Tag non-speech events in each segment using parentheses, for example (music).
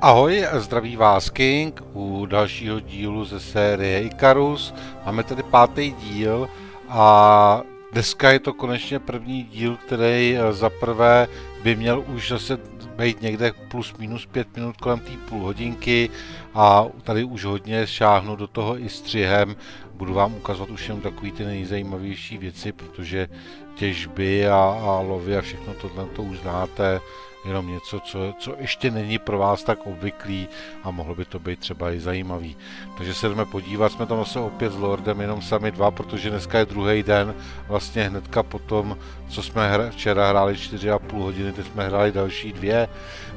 Ahoj, zdraví vás King u dalšího dílu ze série Icarus. Máme tady pátý díl a dneska je to konečně první díl, který eh, za prvé by měl už zase být někde plus minus pět minut kolem té půl hodinky a tady už hodně šáhnu do toho i střihem. Budu vám ukazovat už jenom takový ty nejzajímavější věci, protože těžby a, a lovy a všechno tohle to už znáte jenom něco, co, co ještě není pro vás tak obvyklý a mohlo by to být třeba i zajímavý. Takže se jdeme podívat, jsme tam zase opět s Lordem jenom sami dva, protože dneska je druhý den, vlastně hnedka po tom, co jsme hra, včera hráli 4,5 hodiny, teď jsme hráli další dvě,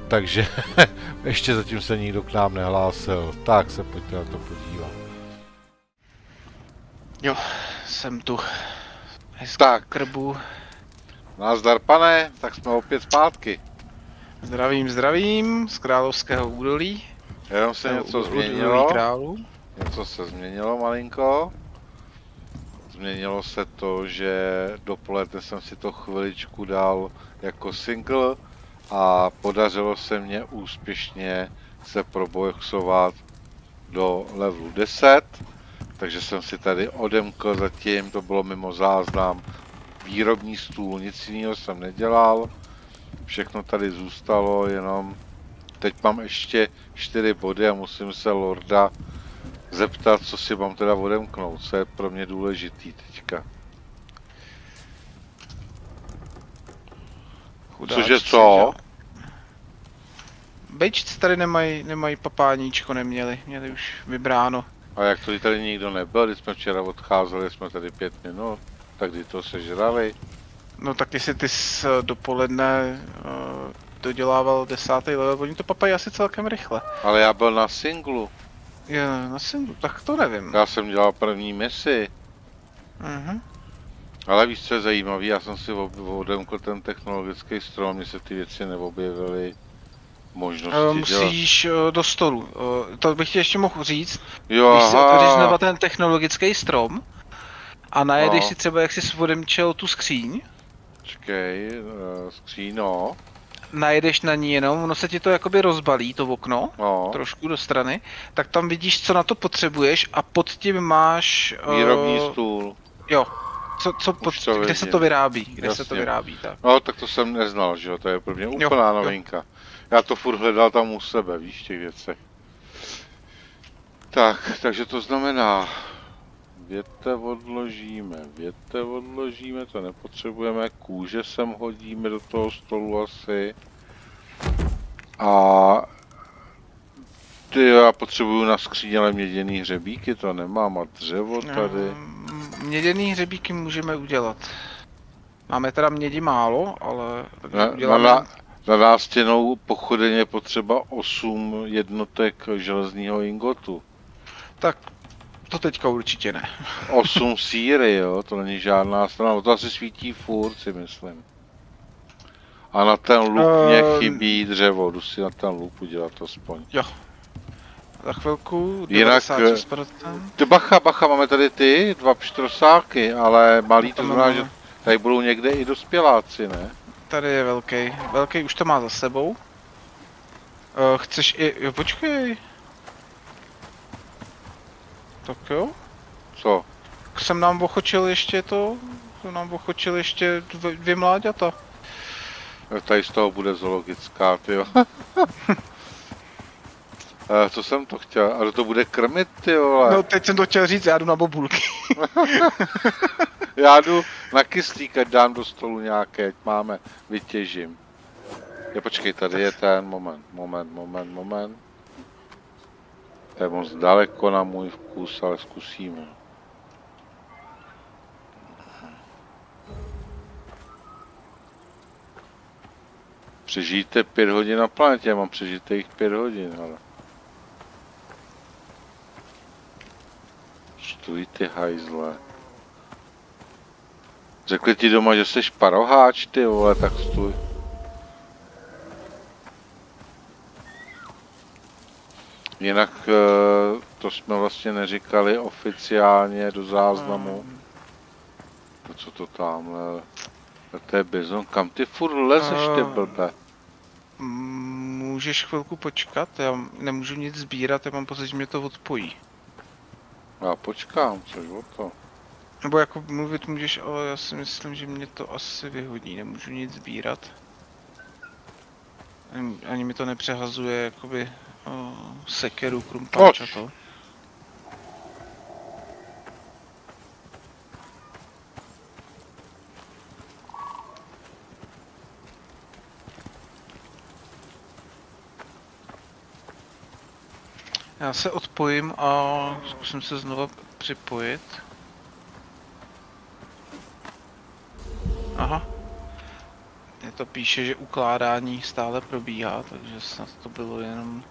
takže (laughs) ještě zatím se nikdo k nám nehlásil. Tak se pojďte na to podívat. Jo, jsem tu. Hezky Tak. krbu. Názdar pane, tak jsme opět zpátky. Zdravím, zdravím z královského údolí. Jenom se něco změnilo. králů. Něco se změnilo malinko. Změnilo se to, že dopoledne jsem si to chviličku dal jako single a podařilo se mě úspěšně se proboxovat do levelu 10. Takže jsem si tady odemkl zatím, to bylo mimo záznam, výrobní stůl, nic jiného jsem nedělal. Všechno tady zůstalo, jenom teď mám ještě 4 body a musím se Lorda zeptat, co si mám teda odemknout, co je pro mě důležitý teďka. Chudáčci, Cože co? Bejčci tady nemají, nemají papáníčko, neměli, měli už vybráno. A jak to tady nikdo nebyl, když jsme včera odcházeli, jsme tady pět minut, tak kdy to sežrali. No tak jestli ty jsi eh, dopoledne uh, dodělával desátý level, oni to papají asi celkem rychle. Ale já byl na singlu, Jo, na singlu, tak to nevím. já jsem dělal první misi. Mhm. Ale víš, co je zajímavý, já jsem si odemkl ten technologický strom, mně se ty věci neobjevily. Možnosti Uh, dělat. musíš uh, do stolu. Uh, to bych ti ještě mohl říct. Jo, Když si otevřeš znova ten technologický strom a najedeš No. si třeba, jak jsi odemčel tu skříň, počkej, uh, skříno, najedeš na ní jenom, ono se ti to jakoby rozbalí, to okno, no, trošku do strany, tak tam vidíš, co na to potřebuješ a pod tím máš... eh, výrobní stůl. Jo, co, co pod, to kde se vidím. to vyrábí, kde se to Jasně. vyrábí, tak. No, tak to jsem neznal, že jo, to je pro mě úplná jo. novinka. Já to furt hledal tam u sebe, víš, těch věcech. Tak, takže to znamená, věte odložíme, věte odložíme, to nepotřebujeme, kůže sem hodíme do toho stolu asi. A ty já potřebuju na skříně ale měděný hřebíky, to nemám a dřevo tady. Mm, Měděný hřebíky můžeme udělat. Máme teda mědi málo, ale Na, na, uděláme... na, na nástěnou pochodeň je potřeba 8 jednotek železného ingotu. Tak to teďka určitě ne. (laughs) 8 síry, jo, to není žádná strana, to asi svítí furt, si myslím. A na ten lup mě Ehm. chybí dřevo, jdu si na ten lup udělat aspoň. Za chvilku, Jinak, 96%. Ty bacha, bacha, máme tady ty, dva pštrosáky, ale malý to Tam znamená, že tady budou někde i dospěláci, ne? Tady je velký. Velký už to má za sebou. Uh, chceš i... Jo, počkej. Tak jo. Co? Jsem nám ochočil ještě to... Jsem nám ochočil ještě dvě, dvě mláďata. Tady z toho bude zoologická, tyjo. Eh, (laughs) Co jsem to chtěl? A to bude krmit, ty vole. No teď jsem to chtěl říct, já jdu na bobulky. (laughs) Já jdu na kyslík, ať dám do stolu nějaké, ať máme, vytěžím. Je, počkej, tady je ten, moment, moment, moment, moment. To je moc daleko na můj vkus, ale zkusíme. Přežijte pět hodin na planetě, já mám přežitých pět hodin, ale. Stůj ty hajzle. Řekli ti doma, že jsi paroháč, ty vole, tak stůj. Jinak eh, to jsme vlastně neříkali oficiálně do záznamu. To co to tamhle? To je bizon, kam ty furt lezeš ty Eh, blbe? Můžeš chvilku počkat? Já nemůžu nic sbírat, já mám pocit, že mě to odpojí. Já počkám, což o to. Nebo jako mluvit můžeš, ale já si myslím, že mě to asi vyhodí, nemůžu nic sbírat. Ani, ani mi to nepřehazuje jakoby o, sekeru, krumpáč a to. Já se odpojím a zkusím se znova připojit. Aha. Je to píše, že ukládání stále probíhá, takže snad to bylo jenom...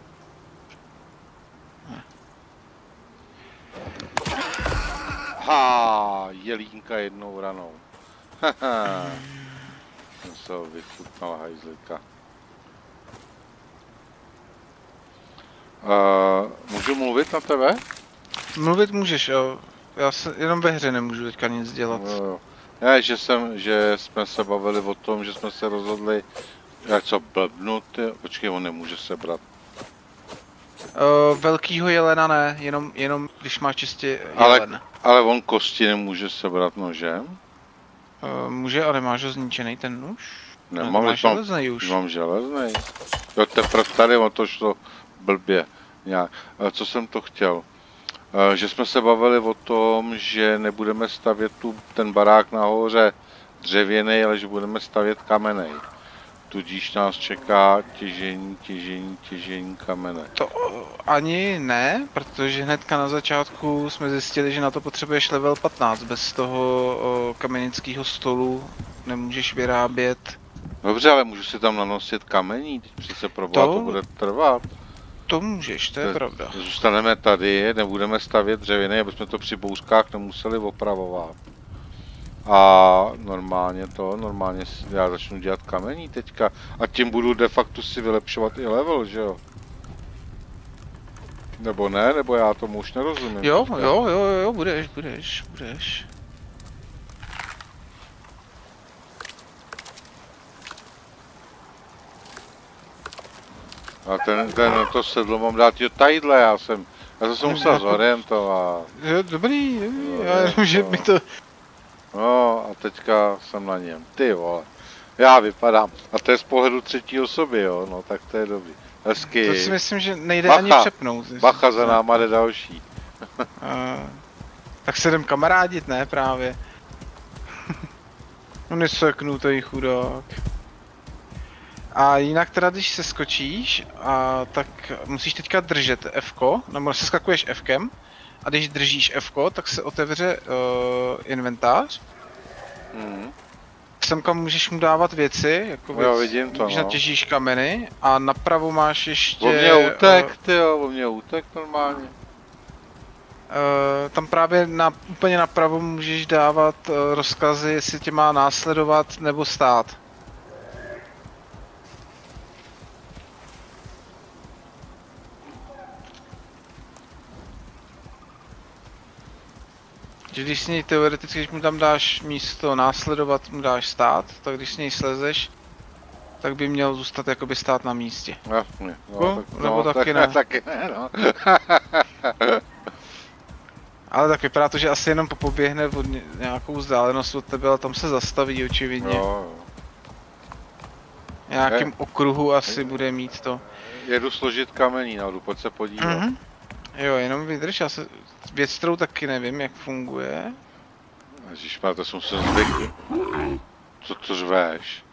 Ha, jelínka jednou ranou. Haha. Jsem se ho vychutnal hajzlika. Uh, můžu mluvit na tebe? Mluvit můžeš, jo. Já se jenom ve hře nemůžu teďka nic dělat. Jo, jo. Ne, že, jsem, že jsme se bavili o tom, že jsme se rozhodli, jak co blbnu, ty, počkej, on nemůže sebrat. Uh, velkýho jelena ne, jenom, jenom když máš čistě Ale- jelen. Ale on kosti nemůže sebrat nožem? Uh, může, ale máš ho zničený ten nůž? Nemám, máš mám, železnej už. mám železný. Jo, teprve tady, on to šlo blbě. Nějak. Ale co jsem to chtěl? Eh, Že jsme se bavili o tom, že nebudeme stavět tu, ten barák nahoře dřevěný, ale že budeme stavět kamenej. Tudíž nás čeká těžení, těžení, těžení kamene. To ani ne, protože hnedka na začátku jsme zjistili, že na to potřebuješ level 15. Bez toho kamenického stolu nemůžeš vyrábět. Dobře, ale můžu si tam nanosit kamení, teď přece pro to To- bude trvat. To můžeš, to je To- pravda. Zůstaneme tady, nebudeme stavět dřevěný, aby jsme to při bouřkách nemuseli opravovat. A normálně to, normálně já začnu dělat kamení teďka a tím budu de facto si vylepšovat i level, že jo? Nebo ne, nebo já tomu už nerozumím. Jo, teďka. jo, jo, jo, budeš, budeš, budeš. A ten, ten, to sedlo mám dát, jo, tadyhle já jsem, já jsem se musel zorientovat. Jo, dobrý, dobrý, Jo, já jenom, že mi to... No a teďka jsem na něm, ty vole. Já vypadám, a to je z pohledu třetí osoby, jo, no tak to je dobrý. Hezky. To si myslím, že nejde Bacha, ani přepnout. Bacha za náma jde další. (laughs) Uh, tak se jdem kamarádit, ne právě. (laughs) On je seknutý chudák. A jinak teda, když se skočíš, a, tak musíš teďka držet F, nebo se skakuješ F, a když držíš F, tak se otevře uh, inventář. Mhm. Semka můžeš mu dávat věci, jako Jo, věc, vidím to, když no. natěžíš kameny a napravo máš ještě... O mě utek, ty jo, o mě utek normálně. Eh, tam právě na, úplně napravo můžeš dávat uh, rozkazy, jestli tě má následovat nebo stát. Že když s něj teoreticky, když mu tam dáš místo následovat, mu dáš stát, tak když s něj slezeš, tak by měl zůstat jakoby stát na místě. Jasně, no, Jo, tak, nebo no, taky tak, ne. (laughs) taky ne, no. (laughs) Ale tak vypadá to, že asi jenom popoběhne od ně, nějakou vzdálenost od tebe, ale tam se zastaví očividně. jo, jo. Nějakým okruhu asi bude mít to. Jedu složit kamení nahoru, pojď se podívat. Mhm. Jo, jenom vydrž, já se věc, kterou taky nevím, jak funguje. Ježišmar, to jsem se zvykl. Co to řveš?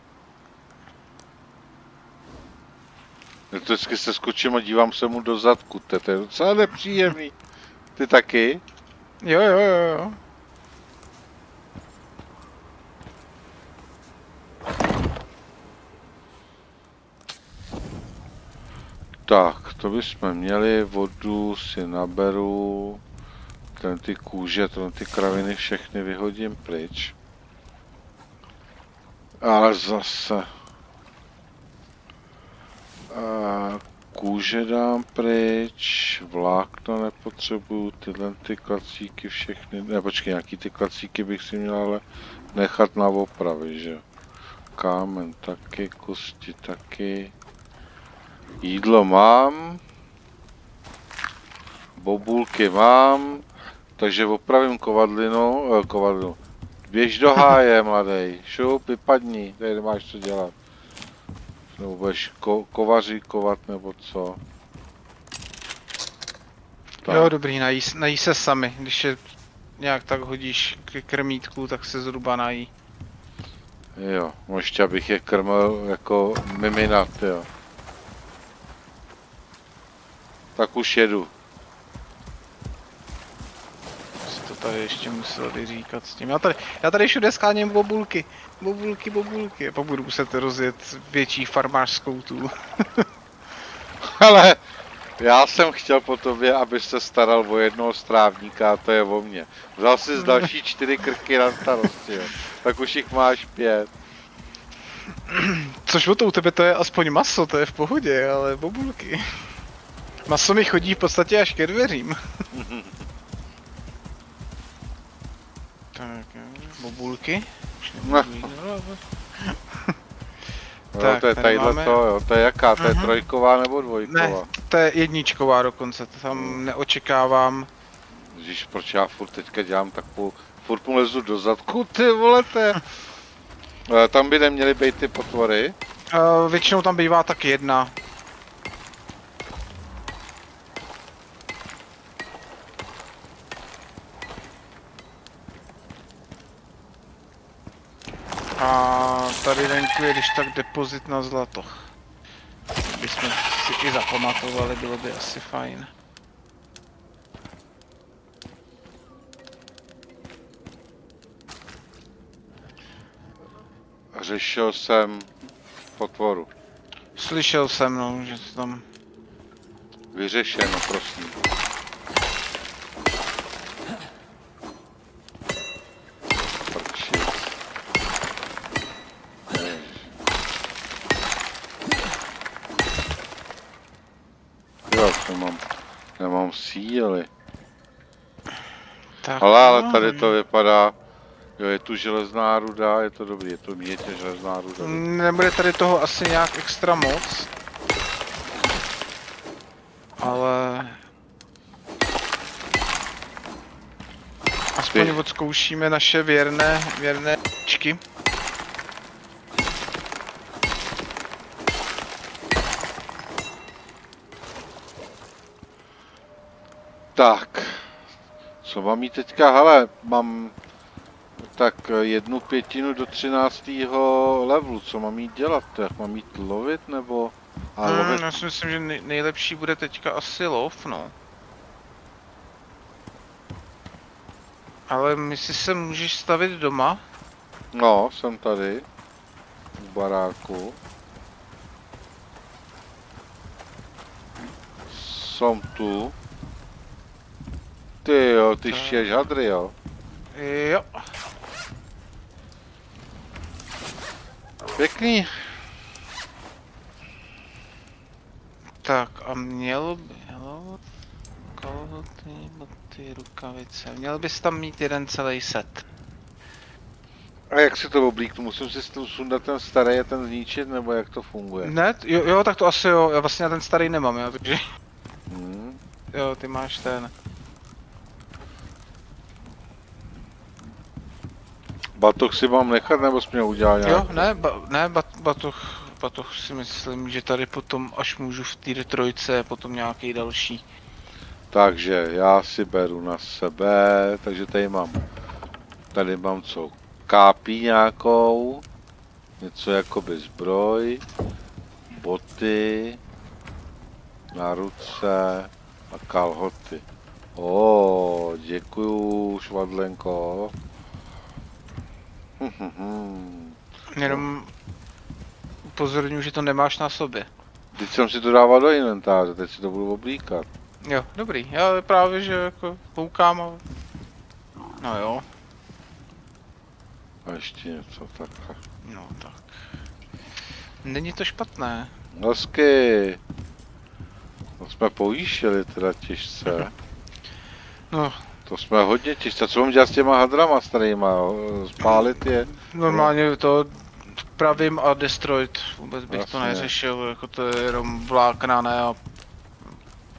Já to vždycky se skočím a dívám se mu do zadku, to to je docela nepříjemný. Ty taky? Jo, jo, jo, jo. Tak, to bychom měli, vodu si naberu, ten ty kůže, ten ty kraviny všechny vyhodím pryč. Ale zase... A kůže dám pryč, vlákno nepotřebuju, tyhle ty klacíky všechny, ne počkej, nějaký ty klacíky bych si měl ale nechat na opravy, že. Kámen taky, kosti taky. Jídlo mám. Bobulky mám. Takže opravím kovadlinu, eh, kovadlinu. Běž do háje, (laughs) mladej. Šup, vypadni, tady nemáš co dělat. Nebo budeš ko kovaři kovat nebo co. Tak. Jo, dobrý, nají, nají se sami. Když je nějak tak hodíš k krmítku, tak se zhruba nají. Jo, možná abych je krmil jako miminat, jo. Tak už jedu. Co to tady ještě museli říkat s tím? Já tady, já tady všude skáním bobulky. Bobulky, bobulky. A budu muset rozjet větší farmářskou tu. (laughs) Ale já jsem chtěl po tobě, abys se staral o jednoho strávníka a to je o mně. Vzal si z další čtyři krky na starosti, jo. Tak už jich máš pět. (clears throat) Což o to u tebe to je aspoň maso, to je v pohodě, ale bobulky. Maso mi chodí v podstatě až ke dveřím. (laughs) tak, bobulky. No. tak, to je tadyhle máme... to, jo. To je jaká? To je uh-huh. trojková nebo dvojková? Ne, to je jedničková dokonce, to tam hmm. neočekávám. Ježíš, proč já furt teďka dělám takovou... Furt mu lezu do zadku, ty vole. (laughs) Eh, tam by neměly být ty potvory? Uh, většinou tam bývá tak jedna. A tady venku je když tak depozit na zlato. Bychom si i zapamatovali, bylo by asi fajn. Řešil jsem potvoru. Slyšel jsem, no, že to tam... Vyřešeno, prosím. síly. Tak, ale, ale no, tady to vypadá, jo, je tu železná ruda, je to dobrý, je to mětě železná ruda. Nebude tady toho asi nějak extra moc. Ale... Aspoň Ty. odzkoušíme naše věrné, věrné čky. Tak, co mám mít teďka? Hele, mám tak jednu pětinu do 13. levelu, co mám jít dělat? Jak mám jít lovit nebo? A hmm, lovit... Já si myslím, že nej nejlepší bude teďka asi lov, no. Ale my si se můžeš stavit doma? No, jsem tady. V baráku. Jsem tu. Ty jo, ty štěž hadry jo. Jo. Pěkný. Tak a mělo by, jo, kalhoty, boty, rukavice, měl bys tam mít jeden celý set. A jak si to oblíknu? Musím si sundat ten starý a ten zničit, nebo jak to funguje? Ne, jo, jo, tak to asi jo, já vlastně ten starý nemám, jo, takže... Hmm. Jo, ty máš ten. Batoh si mám nechat, nebo jsi mě udělal nějak? Jo, ne, ba, ne bat, batoh, batoh si myslím, že tady potom, až můžu v té trojce, potom nějaký další. Takže já si beru na sebe, takže tady mám, tady mám co, kápí nějakou, něco jakoby zbroj, boty, na ruce a kalhoty. O, děkuju švadlenko. Jenom upozorňuji, že to nemáš na sobě. Teď jsem si to dával do inventáře, teď si to budu oblíkat. Jo, dobrý. Já právě, že jako koukám a... No jo. A ještě něco takhle. No tak. Není to špatné. Hezky. No jsme povýšili teda těžce. (laughs) No, to jsme hodně těžce. Co mám dělat s těma hadrama starýma? Spálit je? Normálně to upravím a destroyed. Vůbec bych to Jasně. neřešil, jako to je jenom vlákna, ne a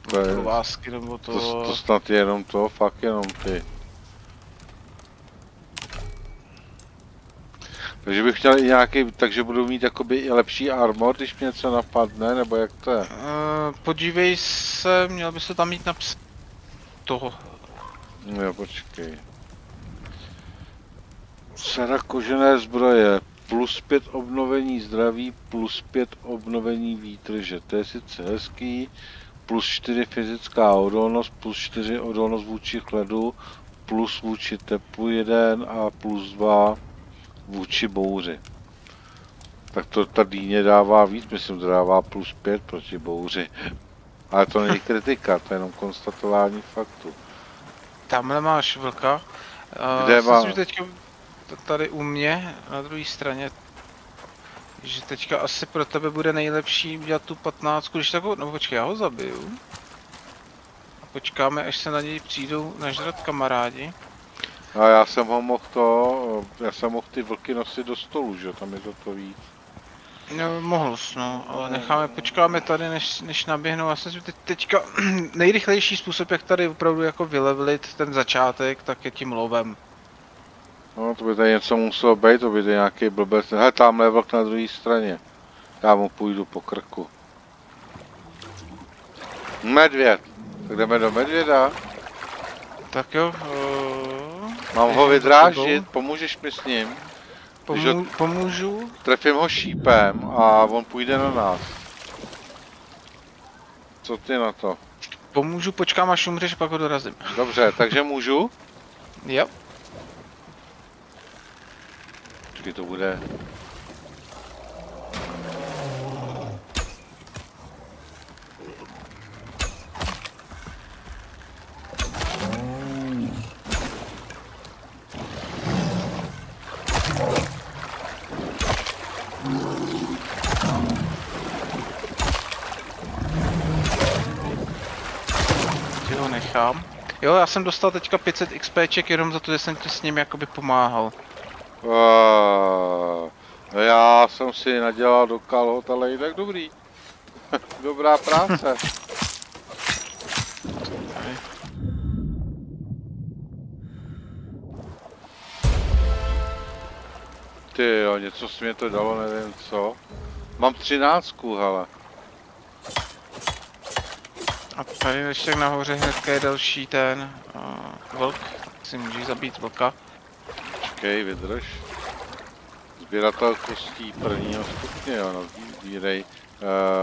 To je- provázky nebo to... To, to snad je jenom to, fakt jenom ty. Takže bych chtěl i nějaký, takže budu mít jakoby i lepší armor, když mě něco napadne, nebo jak to je? Uh, podívej se, měl by se tam mít naps... toho. No jo, počkej. Sada kožené zbroje, plus 5 obnovení zdraví, plus 5 obnovení výtrže. To je sice hezký, plus 4 fyzická odolnost, plus 4 odolnost vůči chledu, plus vůči teplu 1 a plus 2 vůči bouři. Tak to ta dýně dává víc, myslím, že dává plus 5 proti bouři. Ale to není kritika, to je jenom konstatování faktu. Tamhle máš vlka. Uh, Kde myslím, že teďka tady u mě, na druhé straně, že teďka asi pro tebe bude nejlepší udělat tu 15, když tak ho, no počkej, já ho zabiju. A počkáme, až se na něj přijdou nažrat kamarádi. A já jsem ho mohl to, já jsem mohl ty vlky nosit do stolu, že jo, tam je to to víc. No, mohl no, ale necháme, počkáme tady, než, než naběhnou. Já si myslím, že teď, teďka (clears throat) nejrychlejší způsob, jak tady opravdu jako vylevelit ten začátek, tak je tím lovem. No, to by tady něco muselo být, to by tady nějaký blbec. Hele, tamhle je vlk na druhé straně. Já mu půjdu po krku. Medvěd. Tak jdeme do medvěda. Tak jo, uh, Mám ho vydrážit, pomůžeš mi s ním. Pomů- pomůžu. trefím ho šípem a on půjde na nás. Co ty na to? Pomůžu, počkám až umřeš, pak ho dorazím. Dobře, takže můžu? Jo. Počkej, to bude... Ti ho nechám. Jo, já jsem dostal teďka 500 XPček jenom za to, že jsem ti s ním jakoby pomáhal. Uh, já jsem si nadělal do kalhot, ale jinak dobrý. (laughs) Dobrá práce. (laughs) Ty jo, něco si mě to dalo, nevím co. Mám třináctku, hele. A tady ještě nahoře hnedka je další ten uh, vlk. Si můžeš zabít vlka. Počkej, vydrž. Sběratel kostí prvního stupně, jo, no, sbírej.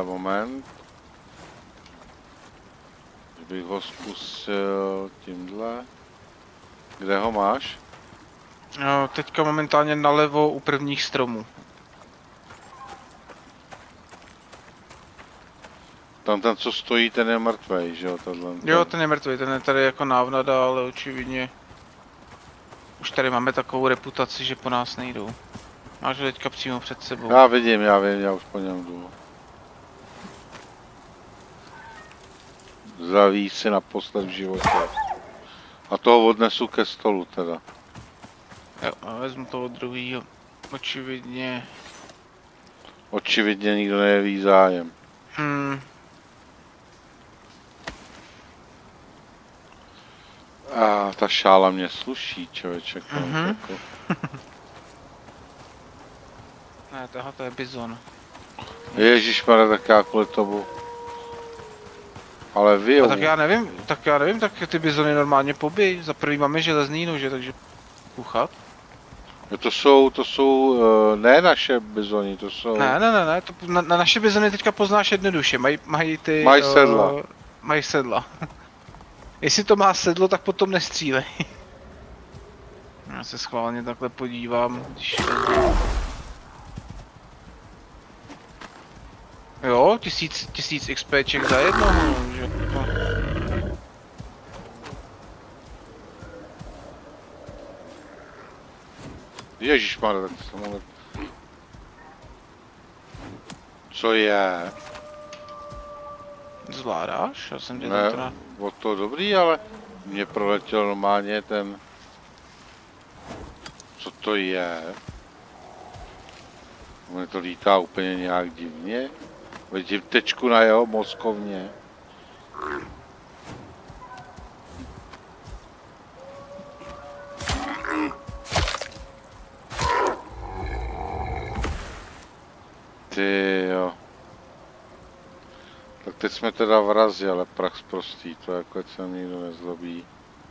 Uh, moment. Kdybych ho zkusil tímhle. Kde ho máš? No, teďka momentálně nalevo u prvních stromů. Tam ten, co stojí, ten je mrtvej, že jo, tohle. Jo, ten je mrtvý, ten je tady jako návnada, ale očividně už tady máme takovou reputaci, že po nás nejdou. Máš ho teďka přímo před sebou. Já vidím, já vím, já už po něm jdu. Zdraví si naposled v životě. A toho odnesu ke stolu teda. Jo, a vezmu toho druhýho. Očividně. Očividně nikdo nejeví zájem. Hmm, A ta šála mě sluší, člověče. Mhm. Jako. (laughs) ne, tohle to je bizon. Ježíš tak já kvůli tomu. Ale vy A tak já nevím, tak já nevím, tak ty bizony normálně pobij. Za prvý máme železný nože, takže kuchat. To jsou, to jsou eh, ne naše bizony, to jsou... Ne, ne, ne, ne, to, na, na naše bizony teďka poznáš jednoduše, mají, mají ty... Mají sedla. mají sedla. (laughs) Jestli to má sedlo, tak potom nestřílej. (laughs) Já se schválně takhle podívám, když... Jo, tisíc, tisíc XPček za jednoho, že? No. Ježíš tak. Co je? Zvládáš? Já jsem tě Ne, teda... o to dobrý, ale mě proletěl normálně ten... Co to je? Ono to lítá úplně nějak divně. Vidím tečku na jeho mozkovně. Jsme teda vrazí, ale prach prostý, to jako ať se nikdo nezlobí.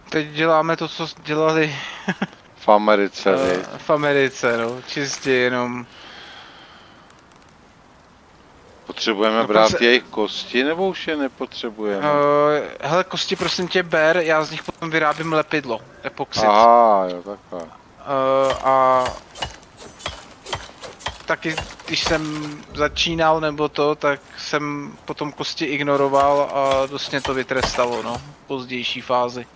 Teď děláme to, co dělali (laughs) V Americe, uh, v Americe, no. Čistě jenom. Potřebujeme Dokonce- brát jejich kosti, nebo už je nepotřebujeme? Uh, hele, kosti prosím tě ber, já z nich potom vyrábím lepidlo, epoxid. Aha, jo, takhle. Uh, a taky když jsem začínal nebo to, tak jsem potom kosti ignoroval a dost mě to vytrestalo, no, v pozdější fázi.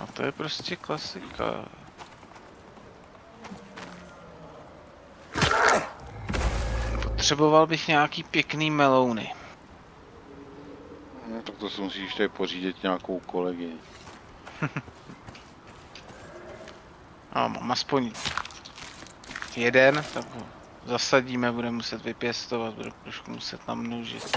A to je prostě klasika. Potřeboval bych nějaký pěkný melouny. No, to si musíš tady pořídit nějakou kolegyni. A (laughs) mám aspoň jeden, tak ho zasadíme, bude muset vypěstovat, bude trošku muset namnožit.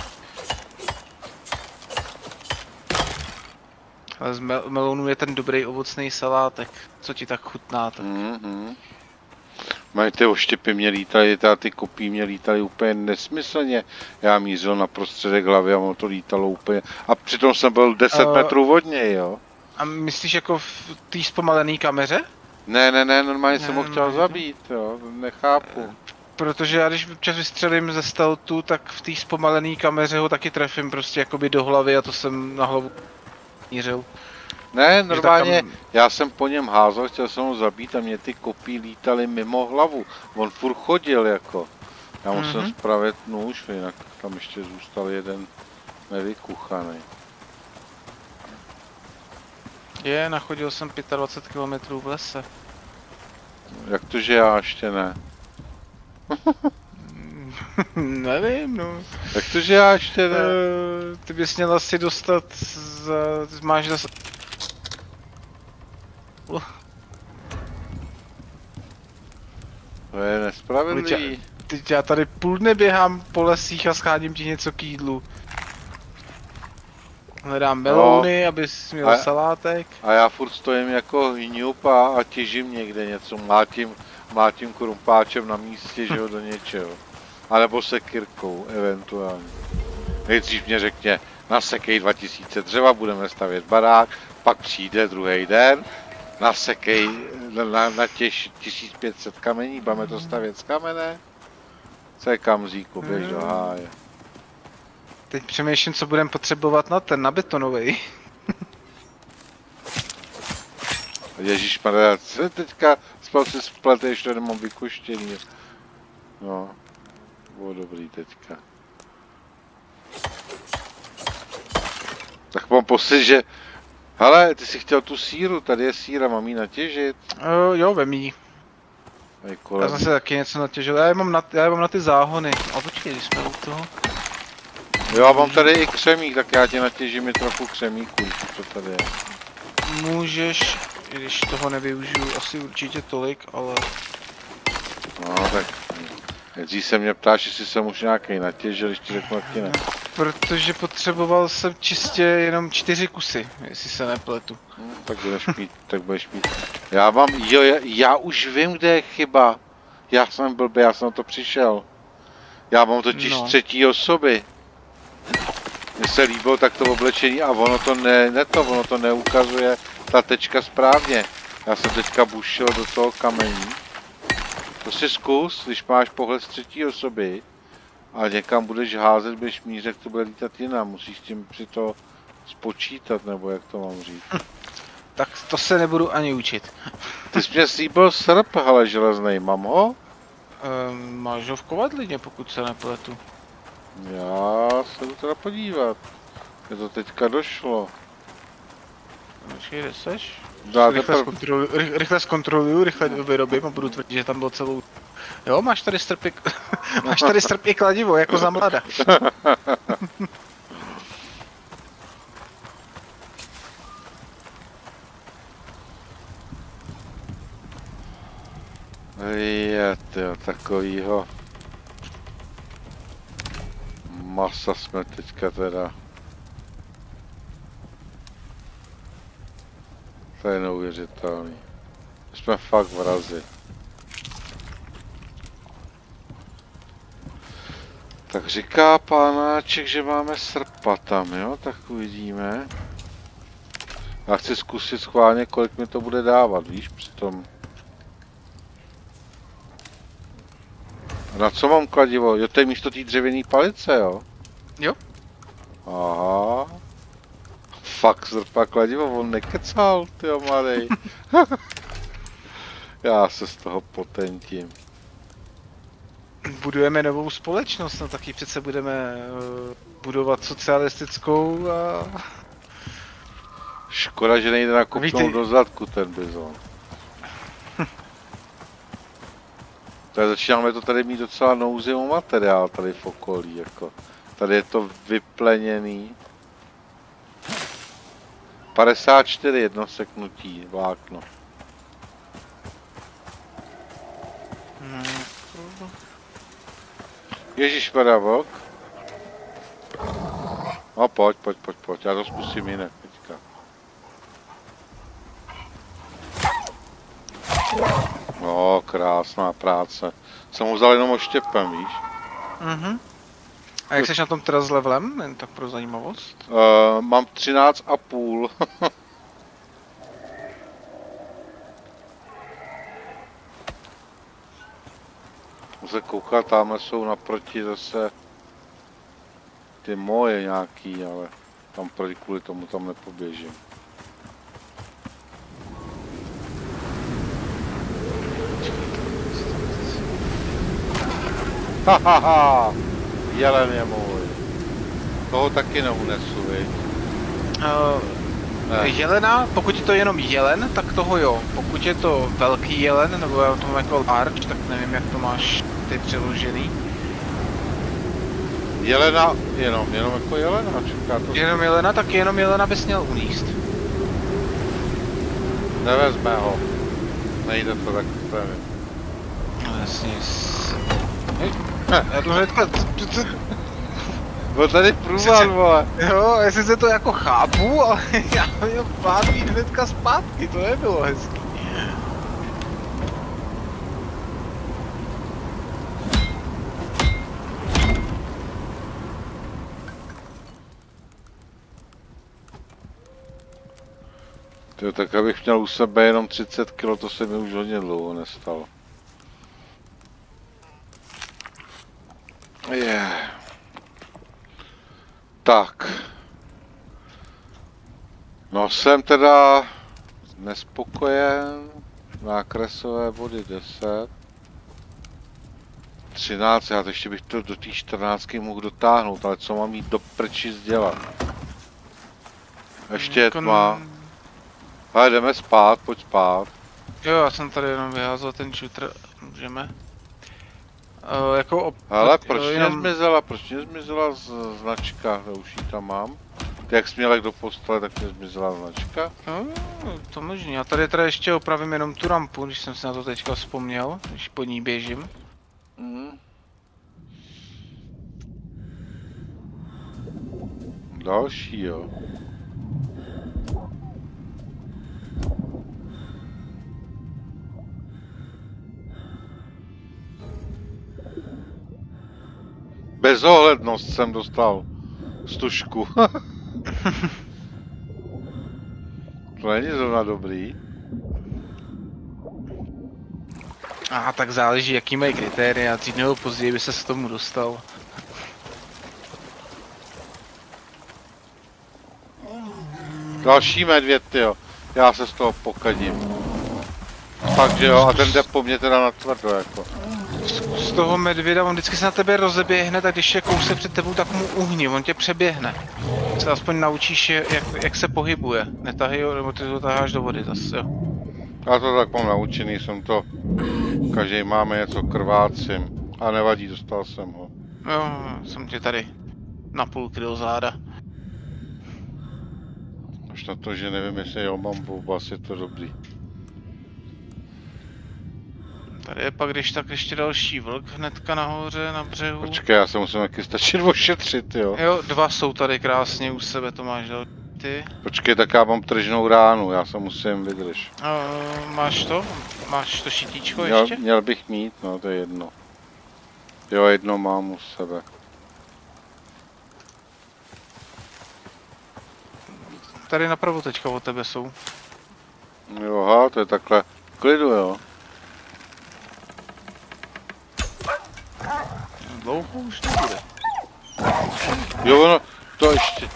Ale z mel- melounu je ten dobrý ovocný salátek, co ti tak chutná, tak Mhm. Mají ty oštěpy mě lítaly, teda ty kopí mě lítaly úplně nesmyslně. Já mířil na prostředek hlavy a ono to lítalo úplně. A přitom jsem byl 10 Eh. metrů od něj, jo. A myslíš jako v té zpomalené kameře? Ne, ne, ne, normálně Ne, jsem ho chtěl to- zabít, jo, nechápu. Protože já když občas vystřelím ze stealthu, tak v té zpomalené kameře ho taky trefím prostě jakoby do hlavy a to jsem na hlavu mířil. Ne, normálně, tam- já jsem po něm házel, chtěl jsem ho zabít a mě ty kopí lítaly mimo hlavu. On furt chodil jako. Já musím Mhm. spravit nůž, jinak tam ještě zůstal jeden nevykuchaný. Je, nachodil jsem 25 km v lese. Jak to, že já ještě ne? (laughs) Nevím, no. Jak to, že já ještě ne? Eh, Ty bys měl asi dostat za... ty máš zase... To je nespravedlivý. Teď já tady půl dne běhám po lesích a scháním ti něco k jídlu. Hledám melouny, abys měl A- salátek. A já furt stojím jako hňup a, a těžím někde něco, mlátím, mlátím krumpáčem na místě, že jo, do něčeho. A nebo sekirkou, eventuálně. Nejdřív mě řekně, nasekej 2000 dřeva, budeme stavět barák, pak přijde druhý den, nasekej na, na, na těž 1500 kamení, budeme to stavět z kamene. Co je kamzíku, běž do háje. Teď přemýšlím, co budeme potřebovat na ten, na betonový. (laughs) Ježíš co teďka spal si spleteš, to nemám vykuštěný. No, bylo dobrý teďka. Tak mám pocit, že... Hele, ty jsi chtěl tu síru, tady je síra, mám ji natěžit. Uh, jo, vem jí. Já jsem se taky něco natěžil. Já je mám na, já je mám na ty záhony. A počkej, když jsme u toho. Jo, mám tady i křemík, tak já ti natěžím i trochu křemíku, co tady je. Můžeš, i když toho nevyužiju asi určitě tolik, ale... No, tak... Nejdřív se mě ptáš, jestli jsem už nějaký natěžil, když ti řeknu, jak ne. Protože potřeboval jsem čistě jenom čtyři kusy, jestli se nepletu. Hm, Tak budeš mít, tak budeš mít. Já mám, jo, já, já už vím, kde je chyba. Já jsem blbý, já jsem na to přišel. Já mám totiž No. no. třetí osoby. Mně se líbilo tak to oblečení a ono to ne, ne to, ono to neukazuje ta tečka správně. Já jsem teďka bušil do toho kamení. To si zkus, když máš pohled z třetí osoby a někam budeš házet, budeš mířit, to bude lítat jinam. Musíš tím při to spočítat, nebo jak to mám říct. Tak to se nebudu ani učit. Ty jsi mě slíbil srp, hele, železnej, mám ho? Um, máš ho v kovadlině, pokud se nepletu. Já se jdu teda podívat. Mně to teďka došlo. Počkej, kde seš? No, rychle, zkontroluju, rychle zkontroluju, rychle vyrobím a budu tvrdit, že tam bylo celou... Jo, máš tady strpy, (laughs) máš tady strpy kladivo, jako za mlada. Je, to takovýho masa jsme teďka teda. To je neuvěřitelný. Jsme fakt vrazi. Tak říká pánáček, že máme srpa tam, jo? Tak uvidíme. Já chci zkusit schválně, kolik mi to bude dávat, víš, při tom. Na co mám kladivo? Jo, to je místo té dřevěné palice? Jo. Aha. Fakt zrpa kladivo, on nekecal, ty mladej. (laughs) Já se z toho potentím. Budujeme novou společnost, no taky přece budeme uh, budovat socialistickou a... Škoda, že nejde nakopnout do zadku ten bizon. (laughs) Tak začínáme to tady mít docela nouzi o materiál tady v okolí, jako. Tady je to vypleněný. 54 jedno seknutí vlákno. Ježíš pedavok. No pojď, pojď, pojď, pojď, já to zkusím jinak teďka. No, krásná práce. Jsem ho vzal jenom oštěpem, víš? Mhm. A jak jsi na tom teda s levelem, jen tak pro zajímavost? Uh, mám 13 a půl. (laughs) se koukat, tamhle jsou naproti zase ty moje nějaký, ale tam proti kvůli tomu tam nepoběžím. Hahaha, jelen je můj. Toho taky neunesu, viď? Uh, ne. Jelena, pokud je to jenom jelen, tak toho jo. Pokud je to velký jelen, nebo já to mám jako arch, tak nevím jak to máš ty přeložený. Jelena, jenom, jenom jako jelena, čeká to... Jenom jelena, tak jenom jelena bys měl uníst. Nevezme ho. Nejde to tak úplně. No jasně. Já to hnedka... Byl tady průval, vole. Jo, jestli se to jako chápu, ale (laughs) já měl pár hnedka zpátky, to nebylo hezký. Jo, tak abych měl u sebe jenom 30 kg, to se mi už hodně dlouho nestalo. Je. Tak. No jsem teda nespokojen. Nákresové body 10. 13, já to ještě bych to do té 14 mohl dotáhnout, ale co mám jít do prči dělat? Ještě je tma. Ale jdeme spát, pojď spát. Jo, já jsem tady jenom vyházel ten shooter, můžeme. Uh, jako op... Ale proč uh, jenom... nezmizela, proč nezmizela z, značka, já už ji tam mám. Ty jak směl do postele, tak mě zmizela značka. No, to možný. Já tady teda ještě opravím jenom tu rampu, když jsem si na to teďka vzpomněl, když po ní běžím. Mm. Další, jo. Bezohlednost jsem dostal. Stužku. (laughs) to není zrovna dobrý. A tak záleží, jaký mají kritéria, dřív nebo později by se k tomu dostal. Další medvěd, jo. Já se z toho pokadím. Takže jo, a ten jde po mně teda na tvrdo, jako z toho medvěda, on vždycky se na tebe rozeběhne, tak když je kousek před tebou, tak mu uhni, on tě přeběhne. Se aspoň naučíš, jak, jak se pohybuje. Netahy ho, nebo ty ho taháš do vody zase, jo. Já to tak mám naučený, jsem to... Každý máme něco krvácím. A nevadí, dostal jsem ho. Jo, jsem tě tady na půl kryl záda. Až na to, že nevím, jestli jo mám vůbec, je to dobrý. Tady je pak když tak ještě další vlk hnedka nahoře na břehu. Počkej, já se musím taky stačit (laughs) ošetřit, jo. Jo, dva jsou tady krásně u sebe, to máš dal ty. Počkej, tak já mám tržnou ránu, já se musím vydrž. Uh, máš to? Máš to šitíčko Měl, ještě? měl bych mít, no to je jedno. Jo, jedno mám u sebe. Tady napravo teďka od tebe jsou. Jo, aha, to je takhle. Klidu, jo. Dlouho už nebude. Jo, ono, to ještě,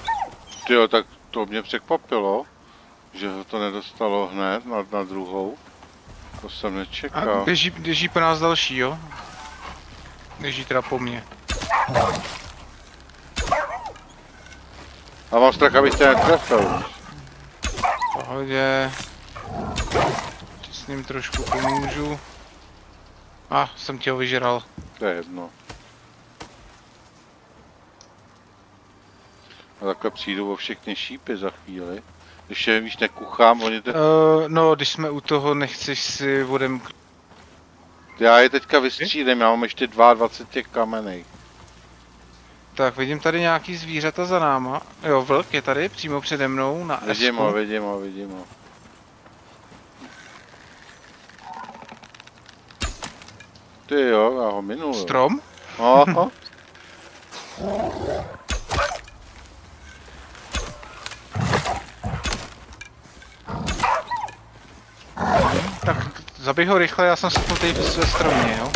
jo, tak to mě překvapilo, že ho to nedostalo hned na, na druhou. To jsem A nečekal. běží, běží po nás další, jo? Běží teda po mně. A mám strach, abych tě netrefil. Pohodě. S ním trošku pomůžu. A, ah, jsem tě ho vyžral. To je jedno. Takhle přijdu o všechny šípy za chvíli. Když je víš nekuchám, oni te... Uh, no, když jsme u toho, nechceš si vodem... Já je teďka vystřílím, já mám ještě 22 těch kamenej. Tak, vidím tady nějaký zvířata za náma. Jo, vlk je tady, přímo přede mnou, na Vidím ho, vidím ho, vidím ho. Ty jo, já ho minul. Strom? Aha. (laughs) Tak, zabij ho rychle, já jsem se tady ve stromě, jo?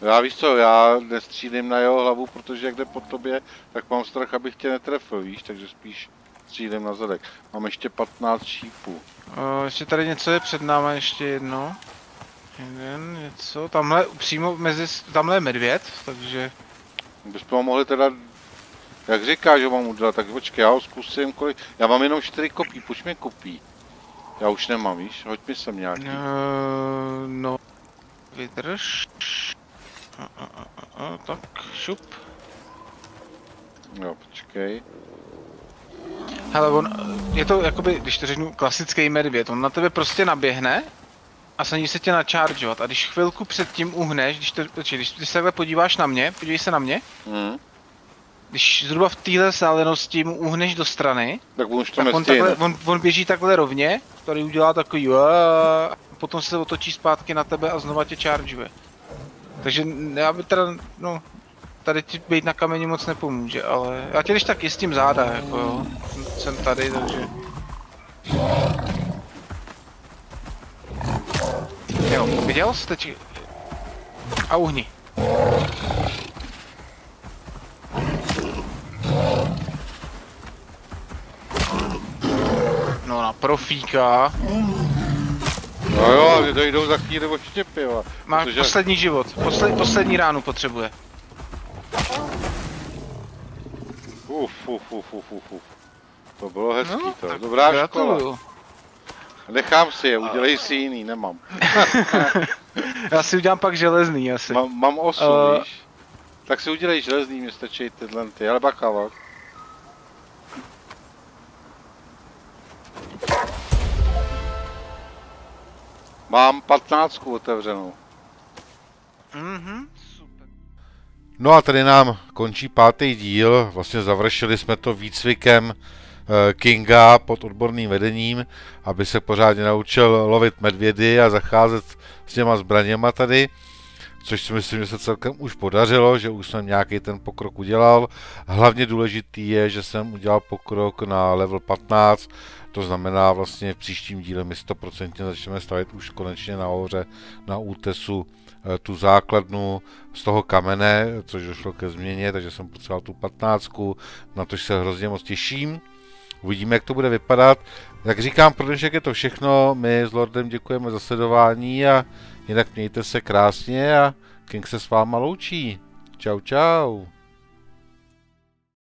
Já víš co, já nestřílím na jeho hlavu, protože jak jde po tobě, tak mám strach, abych tě netrefil, víš, takže spíš střílím na zadek. Mám ještě 15 šípů. Uh, ještě tady něco je před náma, ještě jedno. Jeden, něco, tamhle přímo mezi, tamhle je medvěd, takže... Bychom ho mohli teda, jak říkáš, že mám udělat, tak počkej, já ho zkusím, kolik, já mám jenom 4 kopí, pojď mi kopí. Já už nemám, víš, hoď mi sem nějaký. Uh, no, vydrž. Uh, uh, uh, uh, tak, šup. Jo, počkej. Hele, on, je to jakoby, když to řeknu, klasický medvěd, on na tebe prostě naběhne a snaží se tě načaržovat a když chvilku předtím uhneš, když, to, počkej, když, když se takhle podíváš na mě, podívej se na mě, Hm, když zhruba v téhle vzdálenosti mu uhneš do strany, tak to tak on, takhle, on, on běží takhle rovně, tady udělá takový a potom se otočí zpátky na tebe a znova tě chargeuje. Takže já by teda, no, tady ti být na kameni moc nepomůže, ale já tě když tak jistím záda, jako jo, jsem tady, takže... Jo, viděl jsi teď? A uhni. Na profíka. No jo, to jdou za chvíli odštěpy, jo. Má Protože- poslední život. Posle, poslední ránu potřebuje. Uf, uf, uf, uf, uf. To bylo hezký No, to, dobrá škola. Gratuluju. Nechám si je, udělej si jiný, nemám. (laughs) Já si udělám pak železný asi. Mám, mám osu, Eh. víš. Tak si udělej železný, mě stačí tyhle ty, ale bacha, Mám 15 otevřenou. Mhm, super. No a tady nám končí pátý díl, vlastně završili jsme to výcvikem eh, Kinga pod odborným vedením, aby se pořádně naučil lovit medvědy a zacházet s těma zbraněma tady, což si myslím, že se celkem už podařilo, že už jsem nějaký ten pokrok udělal. Hlavně důležitý je, že jsem udělal pokrok na level 15, to znamená vlastně v příštím díle my 100% začneme stavit už konečně nahoře na útesu eh, tu základnu z toho kamene, což došlo ke změně, takže jsem potřeboval tu 15, na to se hrozně moc těším. Uvidíme, jak to bude vypadat. Jak říkám, pro dnešek je to všechno. My s Lordem děkujeme za sledování a jinak mějte se krásně a King se s váma loučí. Čau, čau.